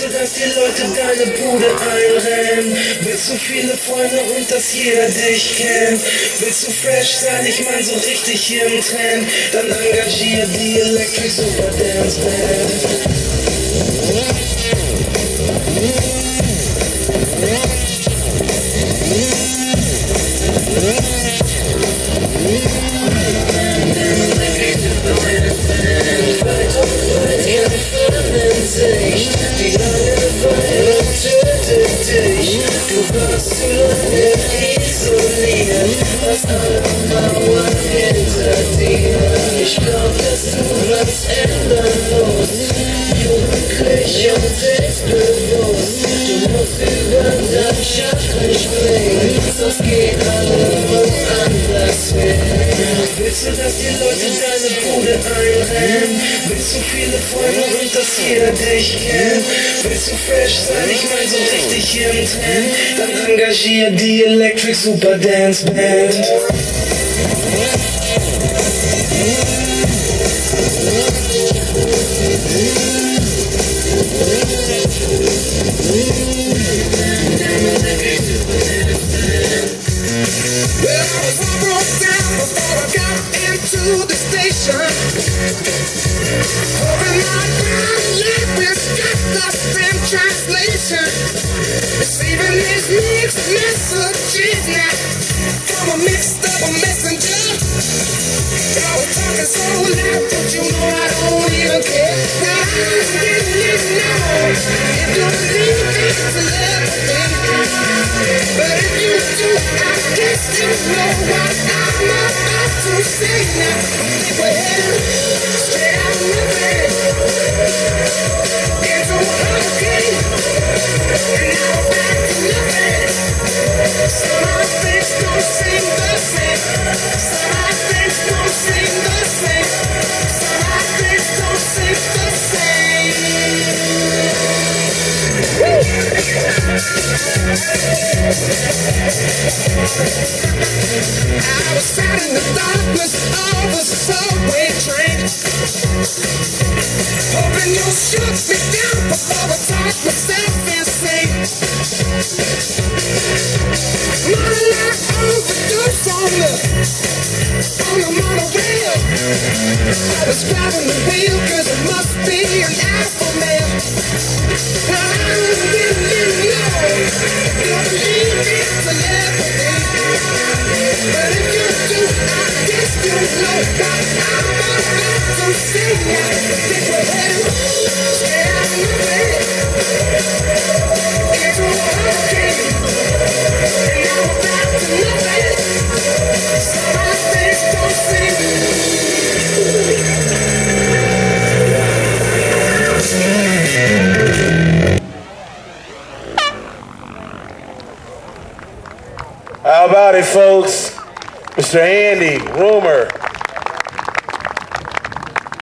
Willst du, dass die Leute deine Bude einrennen? Willst du viele Freunde und dass jeder dich kennt? Willst du fresh sein, ich mein so richtig hier im Trend? Dann engagier die Electric Super Dance Band. Du was musst, jugendlich und selbstbewusst. Du musst über dein Schatten springen, sonst geht alle woanders hin. Willst du, dass die Leute deine Bude einrennen? Willst du viele Freunde und dass jeder dich kennt? Willst du fresh sein? Ich mein so richtig im Trend. Dann engagier die Electric Super Dance Band. Into the station. Hoping my ground language got lost in translation. Receiving these mixed messages now from a mixed up messenger. I was talking so loud, don't you know I don't even care? Now I'm getting it now. If you believe it's telepathy, but if you do, I guess you know what Some of things don't seem the same. Some of things don't seem the same. I was sat in the darkness of a subway train, hoping you down before. My life on the on the monorail. I was driving the wheel 'cause it must be an alpha male. How about it, folks? Mr. Andy Rummer.